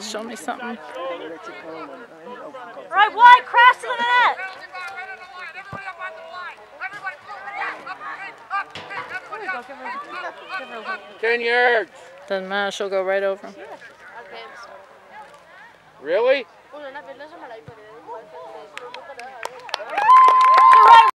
Show me something. Right wide, crash to the net. Ten yards. Doesn't matter, she'll go right over him. Really?